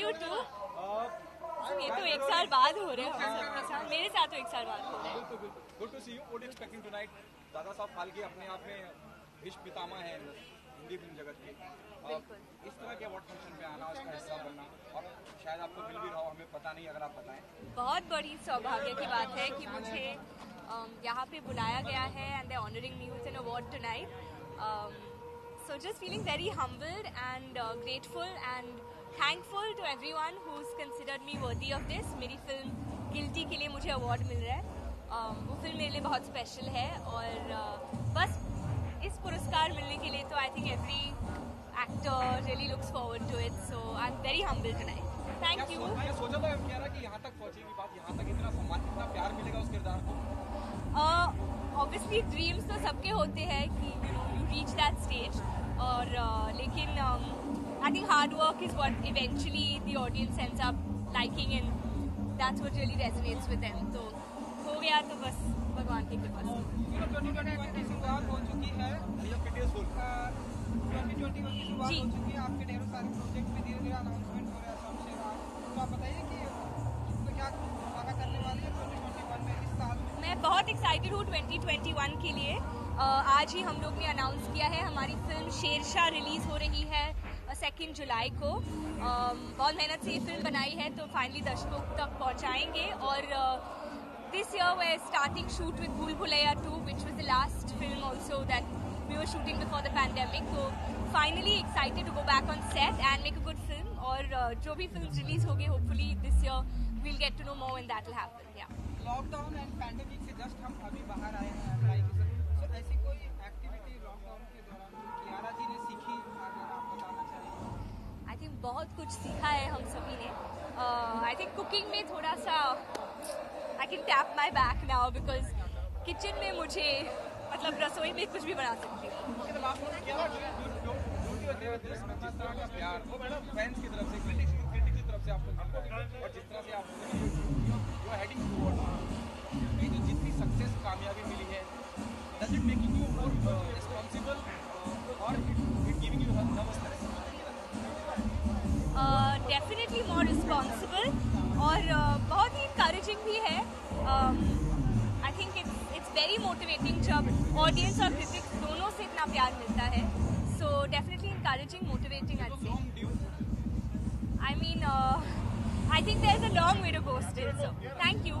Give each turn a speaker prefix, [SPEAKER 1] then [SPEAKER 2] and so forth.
[SPEAKER 1] You तो एक साल बाद हो रहे हैं मेरे साथ तो एक साल बाद हो रहे हैं।
[SPEAKER 2] Good to see you what expecting tonight Dadasaheb Phalke अपने आप में विश्व पितामह है हिंदी फ़िल्म जगत के। इस तरह के अवार्ड फ़ंक्शन में आना उसका हिस्सा बनना और शायद आपको मिल भी रहा हो हमें पता नहीं अगर आप बताएँ।
[SPEAKER 1] बहुत बड़ी सौभाग्य की बात है कि मुझे यहाँ पे बुलाया गया है and they honoring me with an award tonight so just feeling very humbled and grateful and thankful to everyone who's considered me worthy of this मेरी फ़िल्म गिल्टी के लिए मुझे अवार्ड मिल रहा है। Um, वो फ़िल्म मेरे लिए बहुत स्पेशल है और uh, बस इस पुरस्कार मिलने के लिए तो I think every actor really looks forward to it so I am very humble tonight thank you
[SPEAKER 2] सोचा था कि यहाँ तक पहुंचेगी बात यहाँ तक इतना सम्मान इतना प्यार मिलेगा उस किरदार को।
[SPEAKER 1] ऑब्वियसली ड्रीम्स तो सबके होते हैं कि यू रीच दैट स्टेज और uh, I think hard work is what eventually the audience ends up liking and that's what really resonates with them तो हो गया तो बस भगवान की कृपा से।
[SPEAKER 3] ट्वेंटी ट्वेंटी वन शुरुआत हो चुकी है।
[SPEAKER 2] भैया fitness full
[SPEAKER 3] twenty twenty one
[SPEAKER 1] जी।
[SPEAKER 3] हो चुकी है। आपके ढेरों सारे प्रोजेक्ट में धीरे धीरे अनाउंसमेंट हो रहा है सबसे बात तो आप बताइए कि तो क्या वादा करने वाली है ट्वेंटी ट्वेंटी वन में इस साल? में
[SPEAKER 1] मैं बहुत एक्साइटेड हूँ 2021 के लिए। आज ही हम लोग ने अनाउंस किया है। हमारी फ़िल्म शेरशाह रिलीज़ हो रही है। सेकेंड जुलाई को बहुत मेहनत से ये फ़िल्म बनाई है तो फाइनली दर्शकों तक पहुंचाएँगे और this year we starting shoot with Bhool Bhulaiyaa two which was the last film also that we were shooting before the pandemic तो finally excited to go back on set and make a good film और uh, जो भी film release होगी hopefully this year we'll get to know more in that will happen
[SPEAKER 3] lockdown and pandemic से just हम अभी बाहर आए हैं अप्लाई की सर ऐसी कोई एक्टिविटी लॉकडाउन के दौरान जो कियारा जी ने सीखी अगर आप बताना चाहें
[SPEAKER 1] आई थिंक बहुत कुछ सीखा है हम सभी ने। आई थिंक कुकिंग में थोड़ा सा I can tap my back now because kitchen में मुझे मतलब रसोई में कुछ भी बना सकती हूँ।
[SPEAKER 2] क्या ड्यूटी होती है जिस और
[SPEAKER 1] uh, बहुत ही इंकरेजिंग भी है. I think it's it's very motivating जब ऑडियंस और क्रिटिक्स दोनों से इतना प्यार मिलता है. So definitely encouraging motivating I
[SPEAKER 2] think
[SPEAKER 1] I mean I think there is a long way to go still so thank you.